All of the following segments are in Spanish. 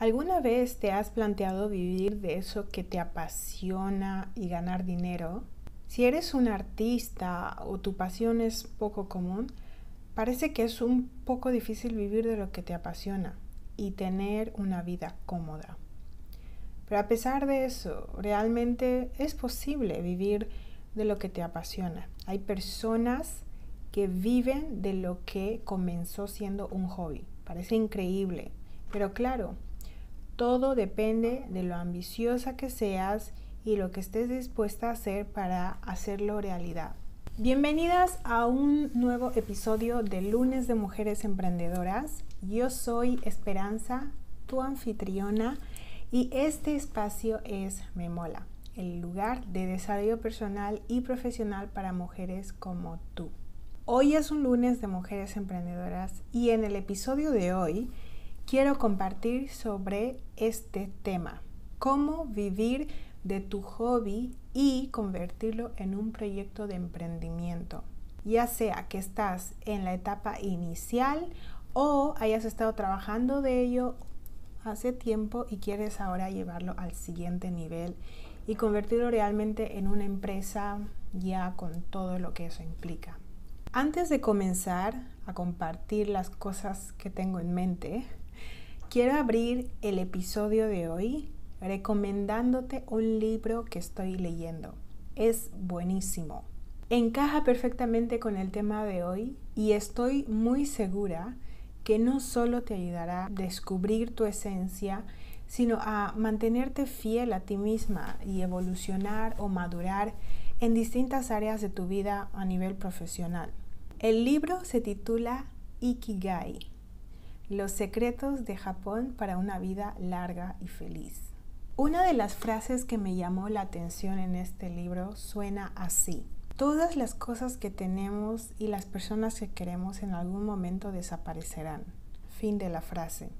¿Alguna vez te has planteado vivir de eso que te apasiona y ganar dinero? Si eres un artista o tu pasión es poco común, parece que es un poco difícil vivir de lo que te apasiona y tener una vida cómoda. Pero a pesar de eso, realmente es posible vivir de lo que te apasiona. Hay personas que viven de lo que comenzó siendo un hobby. Parece increíble, pero claro, todo depende de lo ambiciosa que seas y lo que estés dispuesta a hacer para hacerlo realidad. Bienvenidas a un nuevo episodio de Lunes de Mujeres Emprendedoras. Yo soy Esperanza, tu anfitriona, y este espacio es Memola, el lugar de desarrollo personal y profesional para mujeres como tú. Hoy es un lunes de mujeres emprendedoras y en el episodio de hoy quiero compartir sobre este tema, cómo vivir de tu hobby y convertirlo en un proyecto de emprendimiento, ya sea que estás en la etapa inicial o hayas estado trabajando de ello hace tiempo y quieres ahora llevarlo al siguiente nivel y convertirlo realmente en una empresa ya con todo lo que eso implica. Antes de comenzar a compartir las cosas que tengo en mente, Quiero abrir el episodio de hoy recomendándote un libro que estoy leyendo. Es buenísimo. Encaja perfectamente con el tema de hoy y estoy muy segura que no solo te ayudará a descubrir tu esencia, sino a mantenerte fiel a ti misma y evolucionar o madurar en distintas áreas de tu vida a nivel profesional. El libro se titula Ikigai los secretos de Japón para una vida larga y feliz. Una de las frases que me llamó la atención en este libro suena así. Todas las cosas que tenemos y las personas que queremos en algún momento desaparecerán. Fin de la frase.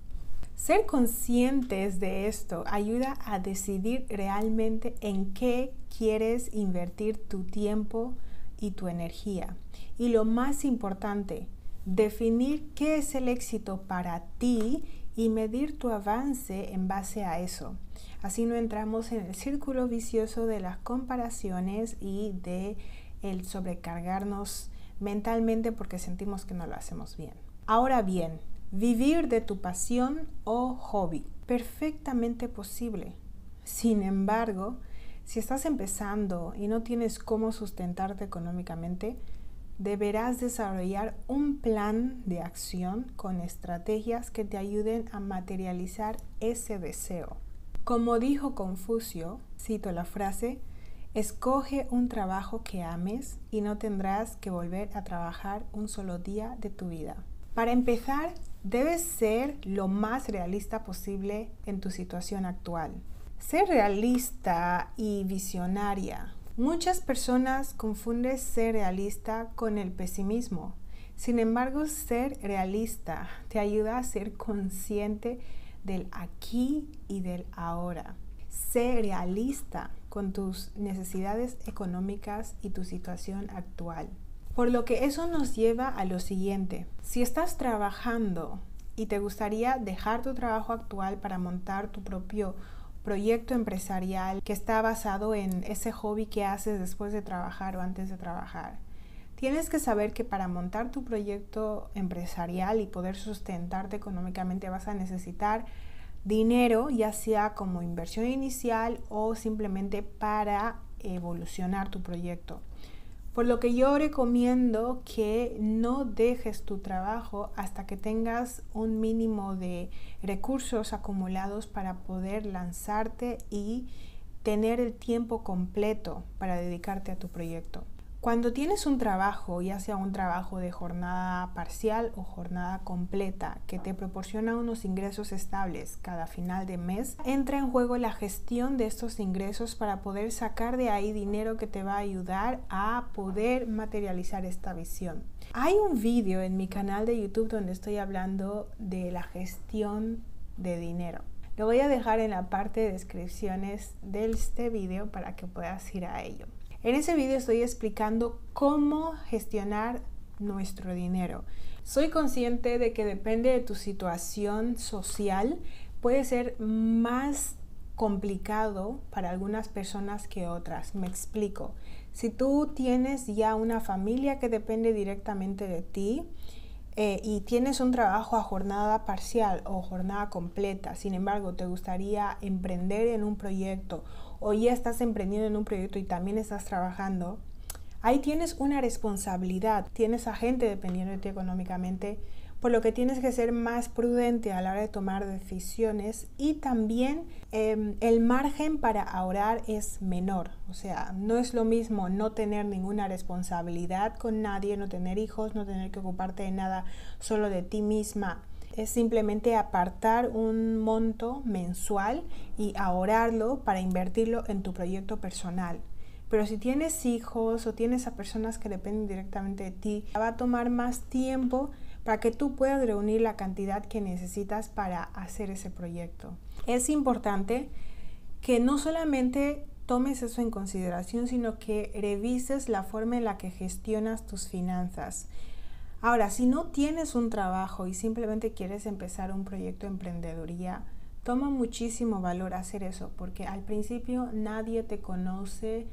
Ser conscientes de esto ayuda a decidir realmente en qué quieres invertir tu tiempo y tu energía. Y lo más importante, definir qué es el éxito para ti y medir tu avance en base a eso. Así no entramos en el círculo vicioso de las comparaciones y de el sobrecargarnos mentalmente porque sentimos que no lo hacemos bien. Ahora bien, vivir de tu pasión o hobby, perfectamente posible. Sin embargo, si estás empezando y no tienes cómo sustentarte económicamente, deberás desarrollar un plan de acción con estrategias que te ayuden a materializar ese deseo. Como dijo Confucio, cito la frase, escoge un trabajo que ames y no tendrás que volver a trabajar un solo día de tu vida. Para empezar, debes ser lo más realista posible en tu situación actual. Ser realista y visionaria Muchas personas confunden ser realista con el pesimismo. Sin embargo, ser realista te ayuda a ser consciente del aquí y del ahora. Ser realista con tus necesidades económicas y tu situación actual. Por lo que eso nos lleva a lo siguiente. Si estás trabajando y te gustaría dejar tu trabajo actual para montar tu propio proyecto empresarial que está basado en ese hobby que haces después de trabajar o antes de trabajar. Tienes que saber que para montar tu proyecto empresarial y poder sustentarte económicamente vas a necesitar dinero, ya sea como inversión inicial o simplemente para evolucionar tu proyecto. Por lo que yo recomiendo que no dejes tu trabajo hasta que tengas un mínimo de recursos acumulados para poder lanzarte y tener el tiempo completo para dedicarte a tu proyecto. Cuando tienes un trabajo, ya sea un trabajo de jornada parcial o jornada completa, que te proporciona unos ingresos estables cada final de mes, entra en juego la gestión de estos ingresos para poder sacar de ahí dinero que te va a ayudar a poder materializar esta visión. Hay un vídeo en mi canal de YouTube donde estoy hablando de la gestión de dinero. Lo voy a dejar en la parte de descripciones de este vídeo para que puedas ir a ello. En ese vídeo estoy explicando cómo gestionar nuestro dinero. Soy consciente de que depende de tu situación social, puede ser más complicado para algunas personas que otras. Me explico. Si tú tienes ya una familia que depende directamente de ti, eh, y tienes un trabajo a jornada parcial o jornada completa, sin embargo te gustaría emprender en un proyecto o ya estás emprendiendo en un proyecto y también estás trabajando, ahí tienes una responsabilidad, tienes a gente dependiendo de ti económicamente por lo que tienes que ser más prudente a la hora de tomar decisiones y también em, el margen para ahorrar es menor. O sea, no es lo mismo no tener ninguna responsabilidad con nadie, no tener hijos, no tener que ocuparte de nada solo de ti misma. Es simplemente apartar un monto mensual y ahorrarlo para invertirlo en tu proyecto personal. Pero si tienes hijos o tienes a personas que dependen directamente de ti, va a tomar más tiempo para que tú puedas reunir la cantidad que necesitas para hacer ese proyecto. Es importante que no solamente tomes eso en consideración, sino que revises la forma en la que gestionas tus finanzas. Ahora, si no tienes un trabajo y simplemente quieres empezar un proyecto de emprendeduría, toma muchísimo valor hacer eso, porque al principio nadie te conoce,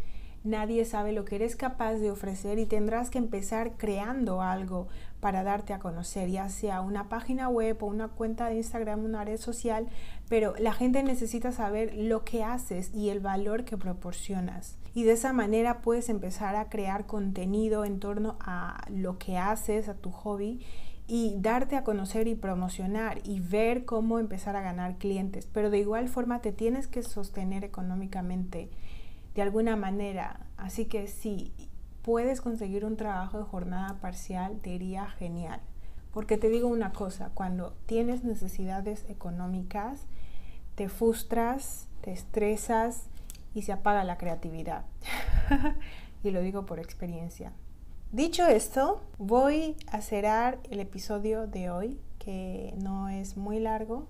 nadie sabe lo que eres capaz de ofrecer y tendrás que empezar creando algo para darte a conocer, ya sea una página web o una cuenta de Instagram, una red social, pero la gente necesita saber lo que haces y el valor que proporcionas. Y de esa manera puedes empezar a crear contenido en torno a lo que haces, a tu hobby y darte a conocer y promocionar y ver cómo empezar a ganar clientes. Pero de igual forma te tienes que sostener económicamente de alguna manera. Así que si puedes conseguir un trabajo de jornada parcial, te iría genial. Porque te digo una cosa, cuando tienes necesidades económicas, te frustras, te estresas y se apaga la creatividad. y lo digo por experiencia. Dicho esto, voy a cerrar el episodio de hoy, que no es muy largo,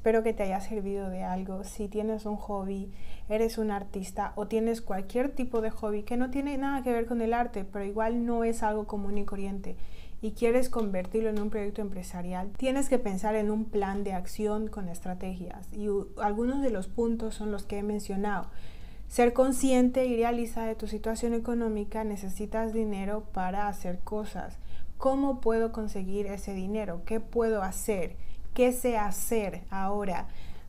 Espero que te haya servido de algo. Si tienes un hobby, eres un artista o tienes cualquier tipo de hobby que no tiene nada que ver con el arte, pero igual no es algo común y corriente y quieres convertirlo en un proyecto empresarial, tienes que pensar en un plan de acción con estrategias. Y algunos de los puntos son los que he mencionado. Ser consciente y realista de tu situación económica, necesitas dinero para hacer cosas. ¿Cómo puedo conseguir ese dinero? ¿Qué puedo hacer? Qué sé hacer ahora,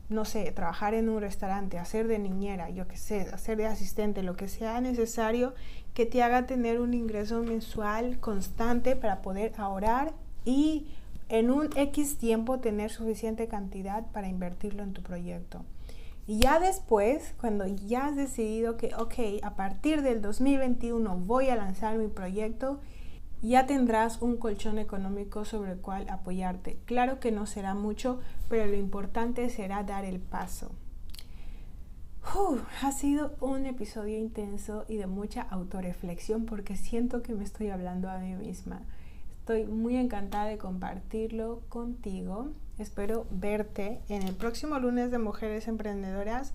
no sé, trabajar en un restaurante, hacer de niñera, yo qué sé, hacer de asistente, lo que sea necesario que te haga tener un ingreso mensual constante para poder ahorrar y en un X tiempo tener suficiente cantidad para invertirlo en tu proyecto. Y ya después, cuando ya has decidido que, ok, a partir del 2021 voy a lanzar mi proyecto, ya tendrás un colchón económico sobre el cual apoyarte. Claro que no será mucho, pero lo importante será dar el paso. ha sido un episodio intenso y de mucha autoreflexión porque siento que me estoy hablando a mí misma. Estoy muy encantada de compartirlo contigo. Espero verte en el próximo lunes de Mujeres Emprendedoras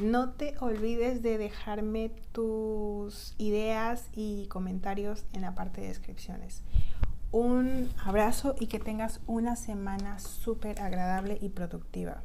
no te olvides de dejarme tus ideas y comentarios en la parte de descripciones. Un abrazo y que tengas una semana súper agradable y productiva.